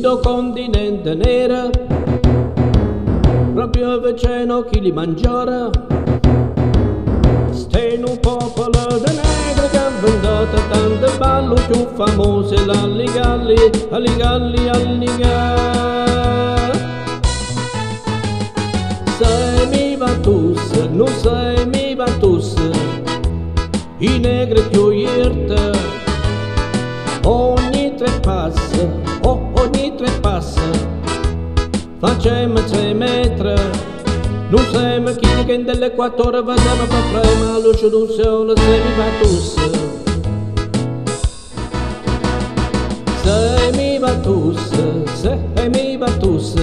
do continente nera, proprio vicino Kilimangiaro. Stai un popolo di negri che ha venduto tante ballo più famose, l'alligalli, alligalli, alligalli. Sei mi vatus, non sei facciamo tre metri, non siamo chi che dell'equatore vediamo per prima la luce del sole, sei mi vatus. Sei mi vatus, sei mi vatus,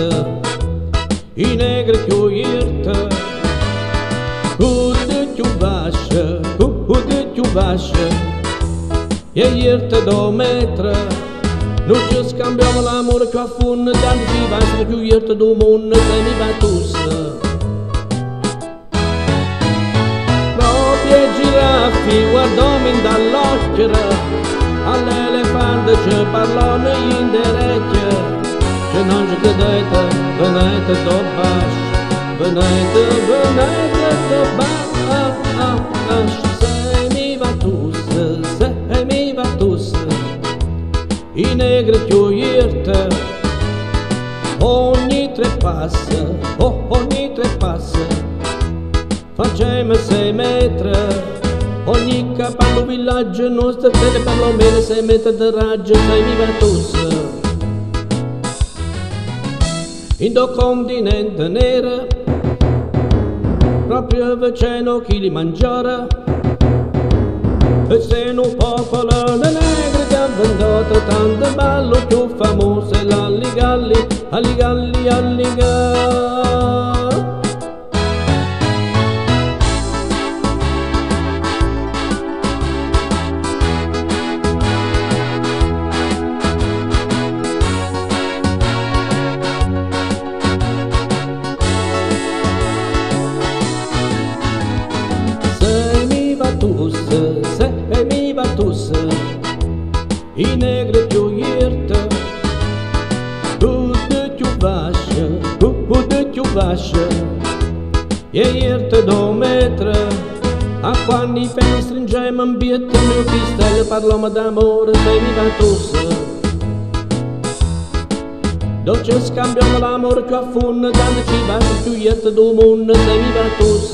i negri più irte, Ude più vasce, ude più vasce, e irte do metre, non ci scambiamo l'amore che affonda, tanto ci vasce più irte do mondo, sei mi vatus. Proprio giraffi guardomi dall'occhio, all'elefante ci parlano in orecchie, che non ci credete, venite do bash, venite, venite do bash, ogni tre passa, oh, ogni tre passa, facciamo sei metri, ogni capanno villaggio nostro tele perlomeno sei metri di raggio, sei mi vatus. In do continente nera, proprio vicino Kilimangiaro, e se un popolo di negri che ha venduto tante ballo più famose, l'alligalli, alligalli, alligalli. Sei mi vatus, e irte do metre, a quando i peni stringemo in biette, mio pistello parliamo d'amore, sei mi vatus. Dolce scambiamo l'amore che affonda, quando ci va più irte do mondo, sei mi vatus.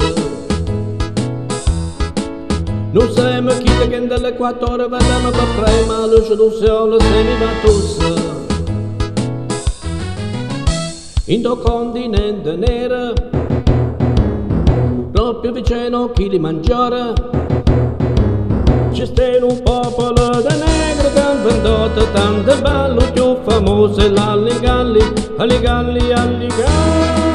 Non siamo chi che dell'equatore vediamo per la luce del sole semi vatus. In do continente proprio vicino Kilimangiaro, ci sta un popolo di negri che hanno venduto tante ballo più famose, l'alligalli, alligalli, alligalli.